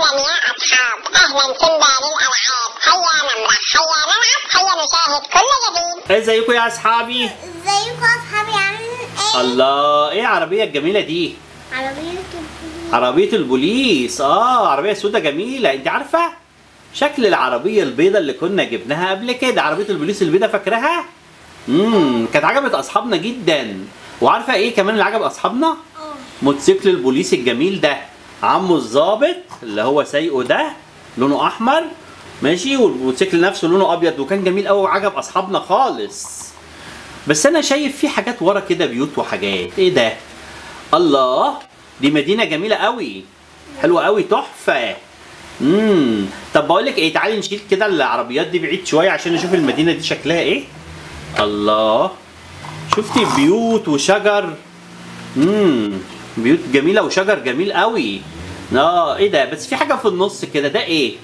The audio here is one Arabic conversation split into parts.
أهلا يا أصحاب أهلا سيمبا للألعاب هيا نمرح هيا نلعب هيا نشاهد كل جديد ازيكم يا أصحابي ازيكم أصحابي عاملين إيه؟ الله إيه العربيه الجميلة دي؟ عربية عربية البوليس آه عربية سودة جميلة. أنت عارفة شكل العربية البيضاء اللي كنا جبناها قبل كده؟ عربية البوليس البيضاء فاكراها امم كانت عجبت أصحابنا جدا. وعارفة إيه كمان اللي عجب أصحابنا؟ آه موتوسيكل البوليس الجميل ده. عمه الظابط اللي هو سايقه ده لونه أحمر ماشي؟ والموتوسيكل نفسه لونه أبيض وكان جميل قوي وعجب أصحابنا خالص. بس أنا شايف في حاجات ورا كده بيوت وحاجات. إيه ده؟ الله! دي مدينة جميلة قوي حلوة قوي تحفة. امم طب بقول لك إيه تعالي نشيل كده العربيات دي بعيد شوية عشان نشوف المدينة دي شكلها إيه. الله! شفتي بيوت وشجر؟ امم بيوت جميلة وشجر جميل قوي. آه إيه ده؟ بس في حاجة في النص كده ده إيه؟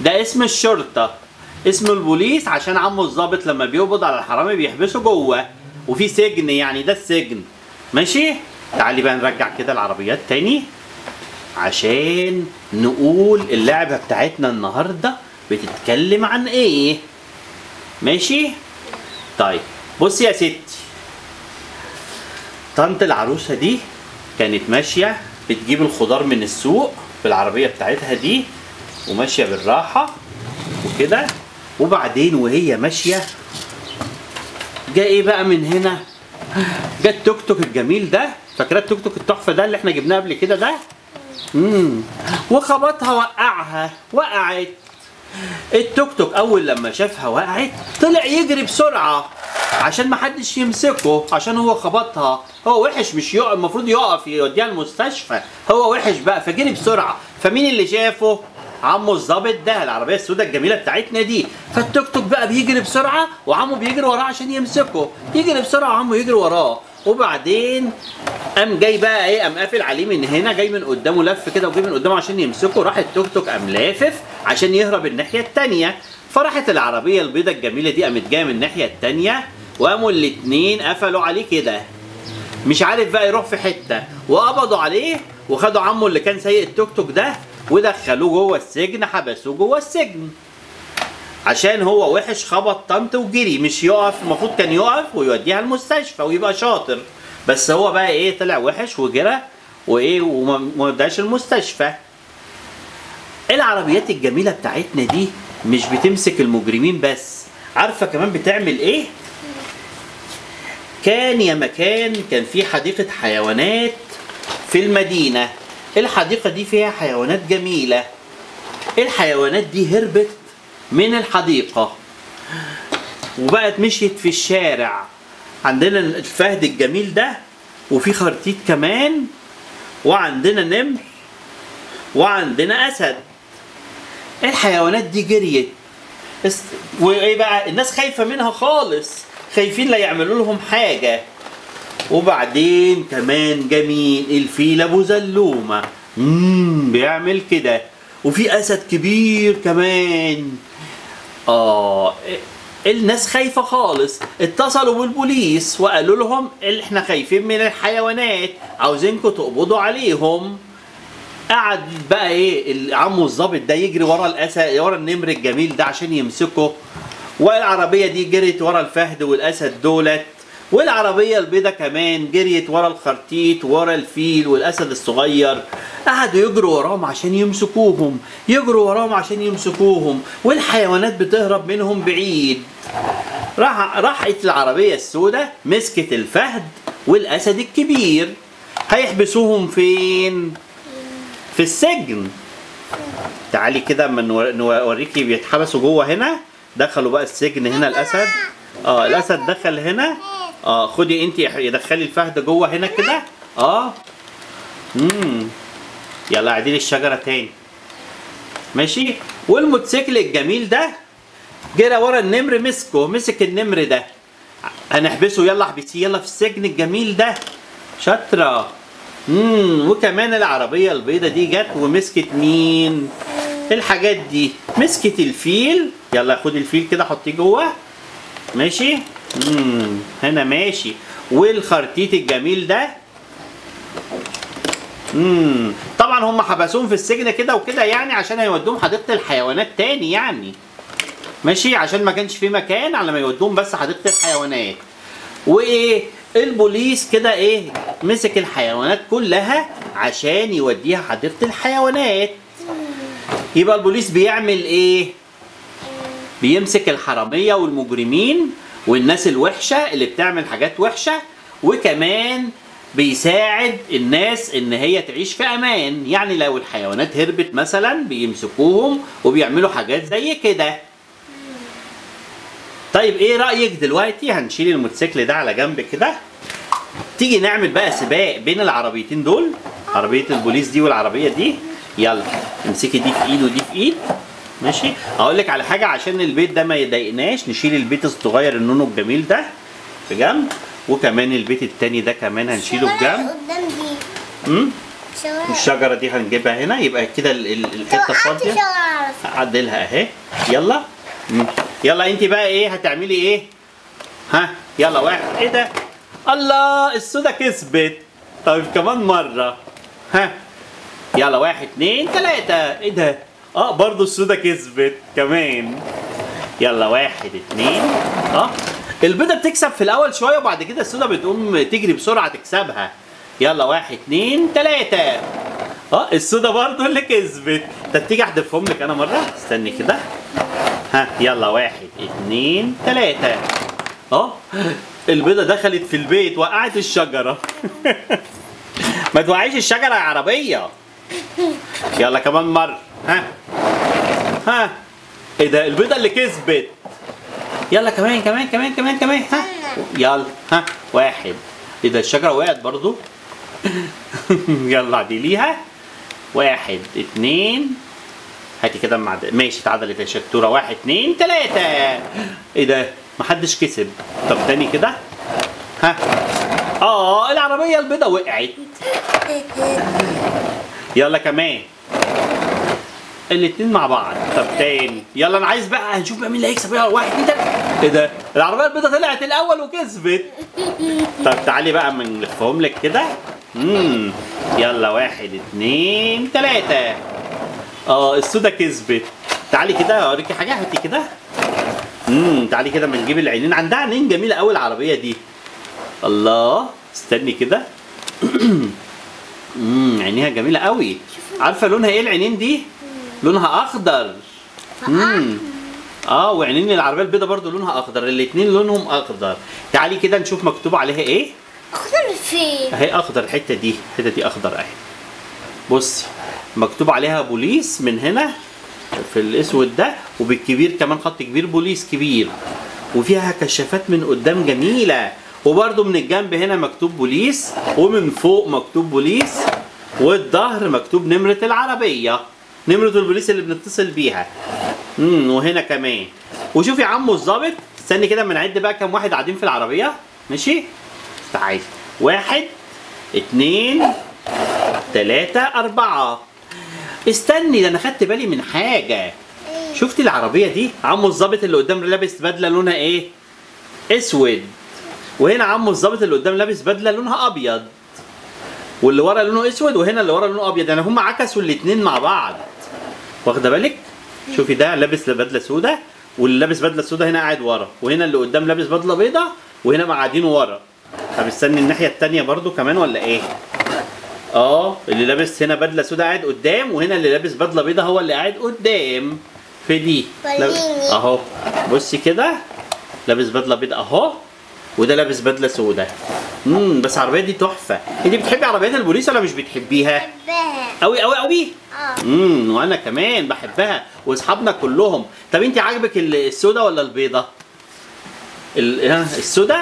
ده اسم الشرطة. اسم البوليس عشان عمه الضابط لما بيقبض على الحرامي بيحبسه جوه. وفي سجن يعني ده السجن. ماشي؟ تعالي بقى نرجع كده العربيات تاني. عشان نقول اللعبة بتاعتنا النهارده بتتكلم عن إيه. ماشي؟ طيب بصي يا ستي. طنط العروسة دي كانت ماشية بتجيب الخضار من السوق بالعربية بتاعتها دي وماشية بالراحة وكده. وبعدين وهي ماشية جاء إيه بقى من هنا؟ جه التوك توك الجميل ده. فاكرة التوك توك التحفة ده اللي إحنا جبناه قبل كده ده؟ امم وخبطها وقعها وقعت. التوك توك أول لما شافها وقعت طلع يجري بسرعة عشان ما حدش يمسكه عشان هو خبطها. هو وحش مش يقف المفروض يقف يوديها المستشفى. هو وحش بقى فجري بسرعة. فمين اللي شافه؟ عمو الظابط ده العربية السوداء الجميلة بتاعتنا دي فالتوك توك بقى بيجري بسرعة وعمو بيجري وراه عشان يمسكه. يجري بسرعة وعمو يجري وراه. وبعدين قام جاي بقى إيه قام قافل عليه من هنا جاي من قدامه لف كده وجاي من قدامه عشان يمسكه راح التوك توك قام لافف عشان يهرب الناحية التانية. فراحت العربية البيضاء الجميلة دي قامت جاية من الناحية التانية وقاموا الاتنين قفلوا عليه كده. مش عارف بقى يروح في حتة. وقبضوا عليه وخدوا عمه اللي كان سايق التوك توك ده ودخلوه جوه السجن حبسوه جوه السجن. عشان هو وحش خبط طنط وجري. مش يقف المفروض كان يقف ويوديها المستشفى ويبقى شاطر. بس هو بقى إيه طلع وحش وجرى وإيه وما ما وداش المستشفى. العربيات الجميلة بتاعتنا دي مش بتمسك المجرمين بس. عارفة كمان بتعمل إيه؟ كان يا مكان كان في حديقة حيوانات في المدينة. الحديقة دي فيها حيوانات جميلة. الحيوانات دي هربت من الحديقة. وبقت مشيت في الشارع عندنا الفهد الجميل ده وفي خرتيت كمان وعندنا نمر وعندنا أسد. الحيوانات دي جريت. وإيه بقى؟ الناس خايفة منها خالص. خايفين لا يعملوا لهم حاجة. وبعدين كمان جميل الفيل أبو زلومة. بيعمل كده. وفي أسد كبير كمان. آه الناس خايفة خالص. اتصلوا بالبوليس وقالوا لهم إحنا خايفين من الحيوانات عاوزينكم تقبضوا عليهم. قعد بقى إيه عمو الظابط ده يجري ورا الأسد ورا النمر الجميل ده عشان يمسكه. والعربية دي جريت ورا الفهد والأسد دولت. والعربية البيضه كمان جريت ورا الخرتيت ورا الفيل والأسد الصغير. قعدوا يجروا وراهم عشان يمسكوهم يجروا وراهم عشان يمسكوهم والحيوانات بتهرب منهم بعيد. راح راحت العربية السوداء مسكت الفهد والأسد الكبير. هيحبسوهم فين؟ في السجن. تعالي كده اما نور- نوريكي بيتحبسوا جوه هنا. دخلوا بقى السجن هنا الأسد. آه الأسد دخل هنا. آه خدي انت دخلي الفهد جوه هنا كده. آه. امم يلا عديلي الشجرة تاني. ماشي. والموتوسيكل الجميل ده جرى ورا النمر مسكه. مسك النمر ده. هنحبسه. يلا احبسيه. يلا في السجن الجميل ده. شاطرة. امم وكمان العربية البيضة دي جت ومسكت مين؟ الحاجات دي. مسكت الفيل. يلا خد الفيل كده حطيه جوه. ماشي. هنا ماشي. والخرتيت الجميل ده؟ امم طبعا هم حبسوهم في السجن كده وكده يعني عشان هيودوهم حديقة الحيوانات تاني يعني. ماشي؟ عشان ما كانش في مكان على ما يودوهم بس حديقة الحيوانات. وإيه؟ البوليس كده إيه؟ مسك الحيوانات كلها عشان يوديها حديقة الحيوانات. يبقى البوليس بيعمل إيه؟ بيمسك الحرامية والمجرمين والناس الوحشة اللي بتعمل حاجات وحشة وكمان بيساعد الناس إن هي تعيش في أمان. يعني لو الحيوانات هربت مثلا بيمسكوهم وبيعملوا حاجات زي كده. طيب إيه رأيك دلوقتي؟ هنشيل الموتوسيكل ده على جنب كده. تيجي نعمل بقى سباق بين العربيتين دول عربية البوليس دي والعربية دي. يلا امسكي دي في ايد ودي في إيد. ماشي؟ أقول لك على حاجة عشان البيت ده ما يضايقناش نشيل البيت الصغير النونو الجميل ده في جنب وكمان البيت التاني ده كمان هنشيله في جنب قدام دي. امم الشجرة. دي هنجيبها هنا يبقى كده ال- ال- الحتة فاضية. أعدلها أهي. يلا. مم. يلا انت بقى إيه هتعملي إيه؟ ها يلا واحد. إيه ده؟ الله السودا كسبت. طيب كمان مرة. ها. يلا واحد اتنين تلاتة. إيه ده؟ آه برضو السودا كسبت كمان. يلا واحد اتنين. آه البيضة بتكسب في الأول شوية وبعد كده السودا بتقوم تجري بسرعة تكسبها. يلا واحد اتنين تلاتة. آه السودا برضو اللي كسبت. طب تيجي احدفهم لك أنا مرة؟ استني كده. ها يلا واحد اتنين تلاتة. آه البيضة دخلت في البيت وقعت الشجرة. ما توقعيش الشجرة يا عربية. يلا كمان مرة. ها. ها؟ إيه ده؟ البيضة اللي كسبت. يلا كمان كمان كمان كمان كمان. ها؟ يلا. ها؟ واحد. إيه ده؟ الشجرة وقعت برضو؟ يلا عدليها واحد اتنين. هاتي كده معدل ماشي اتعدلت يا شطورة واحد اتنين تلاتة. إيه ده؟ محدش كسب. طب تاني كده. ها؟ آه العربية البيضة وقعت. يلا كمان. الاتنين مع بعض. طب تاني. يلا أنا عايز بقى هنشوف بقى مين اللي هيكسب. يلا واحد تلاتة. إيه ده؟ العربية البيضاء طلعت الأول وكسبت. طب تعالي بقى اما نلفهم لك كده. امم يلا واحد اتنين تلاتة. آه السودا كسبت. تعالي كده أوريكي حاجة هاتي كده. امم تعالي كده اما نجيب العينين. عندها عينين جميلة قوي العربية دي. الله. استني كده. امم عينيها جميلة قوي عارفة لونها إيه العينين دي؟ لونها أخضر. امم آه وعينين العربية البيضاء برضو لونها أخضر الاتنين لونهم أخضر. تعالي كده نشوف مكتوب عليها إيه؟ أخضر فين أهي أخضر الحتة دي الحتة دي أخضر أهي. بصي مكتوب عليها بوليس من هنا في الأسود ده وبالكبير كمان خط كبير بوليس كبير. وفيها كشافات من قدام جميلة. وبرده من الجنب هنا مكتوب بوليس ومن فوق مكتوب بوليس والظهر مكتوب نمرة العربية. نمرة البوليس اللي بنتصل بيها. امم وهنا كمان. وشوفي عمو الظابط استني كده اما نعد بقى كام واحد قاعدين في العربية. ماشي؟ تعالي واحد اتنين تلاتة أربعة. استني ده أنا خدت بالي من حاجة. شفتي العربية دي؟ عمو الظابط اللي قدام لابس بدلة لونها إيه؟ أسود. وهنا عمو الظابط اللي قدام لابس بدلة لونها أبيض. واللي ورا لونه أسود وهنا اللي ورا لونه أبيض. يعني هم عكسوا الاتنين مع بعض. واخدة بالك؟ شوفي ده لابس بدلة سودة واللي لابس بدلة سودة هنا قاعد ورا وهنا اللي قدام لابس بدلة بيضة وهنا قاعدين ورا طب استني الناحية التانية برضو كمان ولا إيه؟ آه اللي لابس هنا بدلة سودا قاعد قدام وهنا اللي لابس بدلة بيضة هو اللي قاعد قدام في دي لاب-. أهو بصي كده لابس بدلة بيضة أهو وده لابس بدلة سودا امم بس العربية دي تحفة. انت بتحبي عربيات البوليس ولا مش بتحبيها؟ بحبها. قوي قوي قوي آه. امم وأنا كمان بحبها. وأصحابنا كلهم. طب انت عاجبك ال- السودا ولا البيضة؟ ال- ها، السودا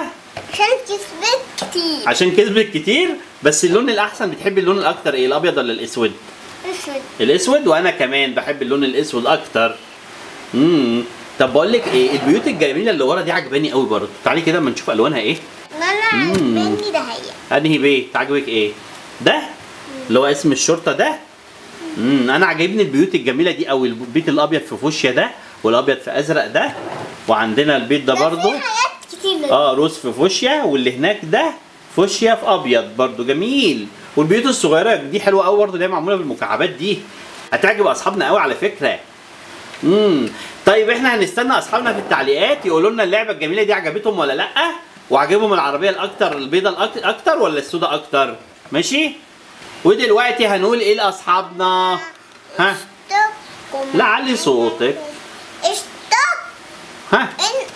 عشان كسبتي عشان كسبت كتير. بس اللون الأحسن بتحبي اللون الأكتر إيه الأبيض ولا الأسود؟ أسود. الأسود وأنا كمان بحب اللون الأسود أكتر. امم طب بقول لك إيه البيوت الجميله اللي ورا دي عجباني قوي برضه. تعالي كده اما نشوف الوانها إيه. مم. عجباني ده هي. انهي بيت؟ عجبك إيه؟ ده؟ اللي هو اسم الشرطة ده؟ امم أنا عاجبني البيوت الجميلة دي قوي. البيت الابيض في فوشيا ده والابيض في ازرق ده وعندنا البيت ده برضه. آه روز في فوشيا واللي هناك ده فوشيا في ابيض برضو جميل. والبيوت الصغيرة دي حلوة قوي برضه اللي هي معمولة بالمكعبات دي. هتعجب اصحابنا قوي على فكرة. امم طيب إحنا هنستنى أصحابنا في التعليقات يقولوا لنا اللعبة الجميلة دي عجبتهم ولا لأ؟ وعجبهم العربية الأكتر البيضة الأك- أكتر ولا السوداء أكتر؟ ماشي؟ ودلوقتي هنقول إيه لأصحابنا؟ ها؟ لا علي صوتك. ها؟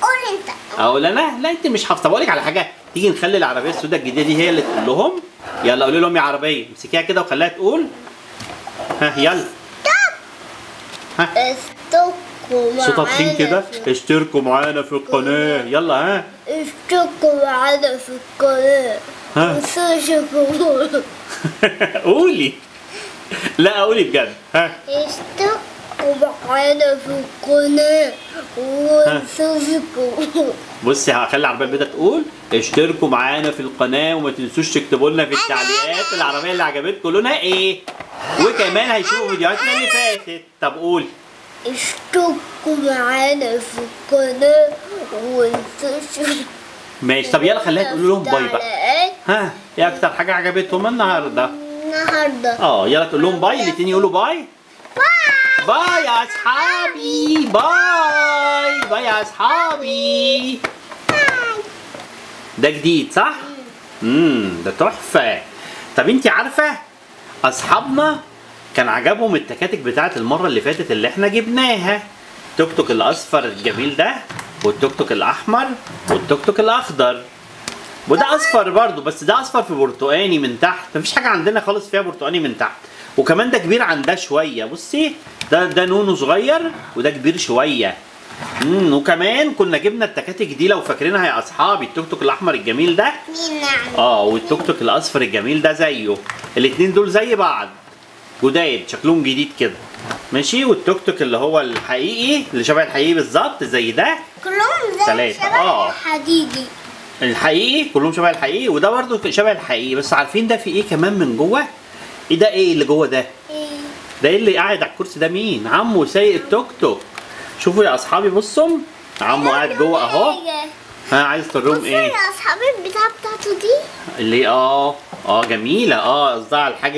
قول أنت. أقول أنا؟ لا أنت مش حافظه بقول لك على حاجة. تيجي نخلي العربية السوداء الجديدة دي هي اللي تقول لهم؟ يلا قولي لهم يا عربية. امسكيها كده وخليها تقول. ها يلا. تخين معانا كده؟ في- اشتركوا معانا في القناة. يلا ها؟ اشتكوا معانا في القناة. ها. قولي. لا قولي بجد. ها؟ اشتكوا معانا في القناة. وتشوفوا بصي هخلي العربيه البيضاء تقول اشتركوا معانا في القناة وما تنسوش تكتبوا لنا في التعليقات العربية اللي عجبتكم. لونها إيه؟ وكمان هيشوفوا فيديوهاتنا اللي فاتت. طب قول. اشتركوا معانا في القناة وانتشروا ماشي. طب يلا خليها تقول لهم bye بقى. ها إيه أكتر حاجة عجبتهم النهارده؟ النهاردة. آه يلا تقول لهم bye الاثنين يقولوا bye. bye. يا أصحابي. bye. bye يا أصحابي. ده جديد صح؟ امم ده تحفة. طب انت عارفة أصحابنا كان عجبهم التكاتك بتاعت المرة اللي فاتت اللي إحنا جبناها. التوك توك الأصفر الجميل ده والتوك توك الأحمر والتوك توك الأخضر. وده أصفر برضو بس ده أصفر في برتقاني من تحت. مفيش حاجة عندنا خالص فيها برتقاني من تحت. وكمان ده كبير عن ده شوية. بصي ده ده نونو صغير وده كبير شوية. امم وكمان كنا جبنا التكاتك دي لو فاكرينها يا أصحابي التوك توك الأحمر الجميل ده. مين نعم آه والتوك توك الأصفر الجميل ده زيه. الاتنين دول زي بعض. جداد شكلهم جديد كده. ماشي والتوك توك اللي هو الحقيقي اللي شبه الحقيقي بالظبط زي ده. كلهم زي. شبه آه. الحديدي. الحقيقي كلهم شبه الحقيقي وده برضو شبه الحقيقي. بس عارفين ده في إيه كمان من جوه؟ إيه ده؟ إيه اللي جوه ده؟ إيه؟ ده إيه اللي قاعد على الكرسي ده؟ مين؟ عمو سايق التوك توك. شوفوا يا أصحابي بصوا عمو قاعد جوه أهو. ها عايز تقول لهم بصوا إيه؟ يا أصحابي البتاع بتاعته دي. اللي آه آه جميلة آه قصدها على الحاجة